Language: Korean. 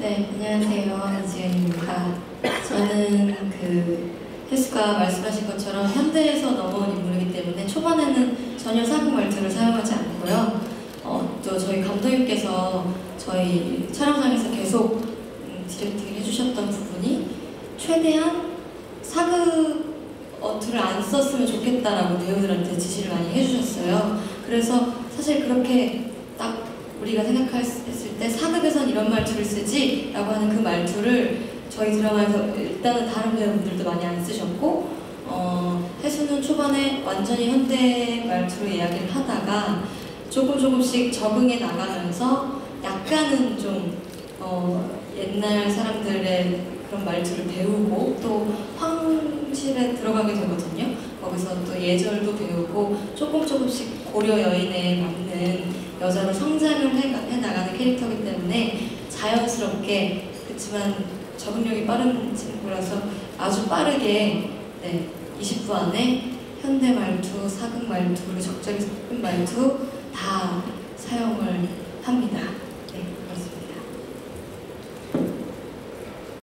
네, 안녕하세요. 이지은입니다. 저는 그 혜수가 말씀하신 것처럼 현대에서 넘어온 인물이기 때문에 초반에는 전혀 사극 말투를 사용하지 않고요. 어, 또 저희 감독님께서 저희 촬영장에서 계속 음, 디렉팅을 해주셨던 부분이 최대한 사극 어투를 안 썼으면 좋겠다라고 배우들한테 지시를 많이 해주셨어요. 그래서 사실 그렇게 딱 우리가 생각했을 때 사극에선 이런 말투를 쓰지 라고 하는 그 말투를 저희 드라마에서 일단은 다른 배우분들도 많이 안 쓰셨고 어, 혜수는 초반에 완전히 현대 말투로 이야기를 하다가 조금 조금씩 적응해 나가면서 약간은 좀 어, 옛날 사람들의 그런 말투를 배우고 또 황실에 들어가게 되거든요. 거기서 또 예절도 배우고 조금 조금씩 고려 여인에 맞는 여자로 성장을 해, 해 나가는 캐릭터이기 때문에 자연스럽게 그렇지만 적응력이 빠른 친구라서 아주 빠르게 네, 20분 안에 현대 말투, 사극 말투, 적절히 섞은 말투 다 사용을.